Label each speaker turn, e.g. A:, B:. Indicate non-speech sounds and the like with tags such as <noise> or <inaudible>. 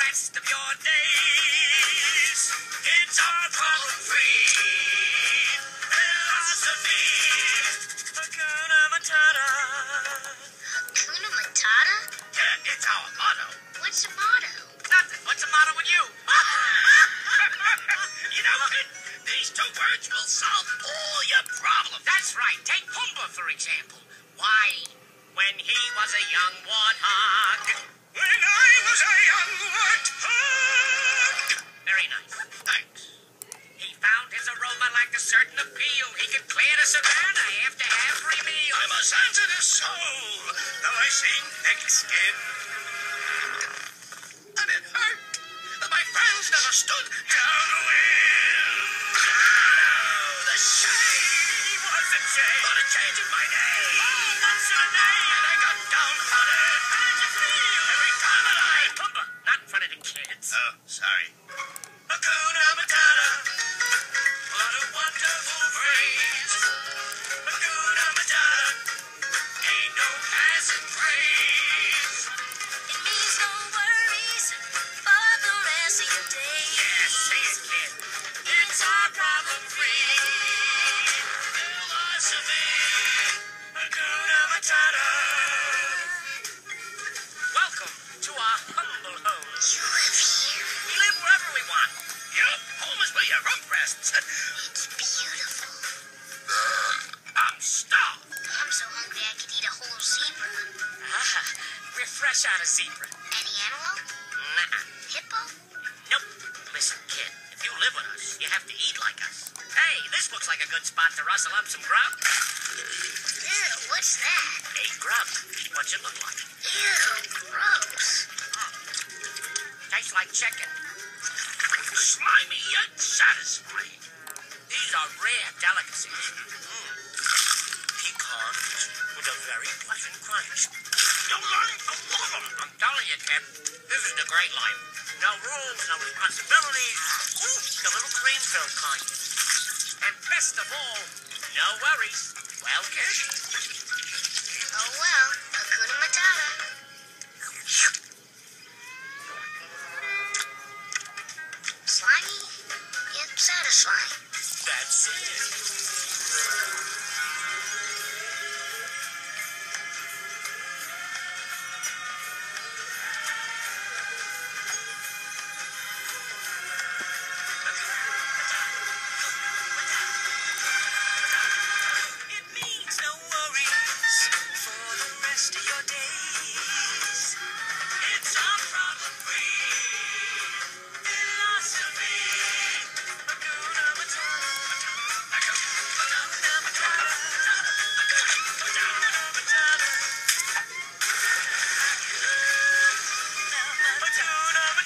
A: rest of your days. It's our problem-free philosophy. Hakuna Matata.
B: Hakuna Matata?
A: Yeah, it's our motto.
B: What's the motto?
A: Nothing. What's the matter with you? <laughs> you know? These two words will solve all your problems. That's right. Take Pumbaa, for example. Why, when he was a young warthog. Appeal. He could clear the savannah after every meal. I'm a sensitive soul, though I sing thick skin. And it hurt that my friends never stood downwind. Oh, the shame was a shame. For the change in my name. Oh, what's your name? And I got downhearted. Where your rump rests.
B: It's beautiful.
A: I'm starved.
B: I'm so hungry I could eat a whole zebra.
A: Ah, we're fresh out of zebra.
B: Any antelope?
A: Nah.
B: Hippo?
A: Nope. Listen, kid, if you live with us, you have to eat like us. Hey, this looks like a good spot to rustle up some grub.
B: Ew, what's that?
A: Hey, grub. What's it look like?
B: Ew, gross.
A: Tastes like chicken. Slimy yet satisfying. These are rare delicacies. Mm. Pecans with a very pleasant crunch. You'll learn to love them. I'm telling you, kid, this is the great life. No rules, no responsibilities. Ooh, the little cream-filled kind. And best of all, no worries. Well, kid?
B: Slimy, yet satisfying.
A: That's it.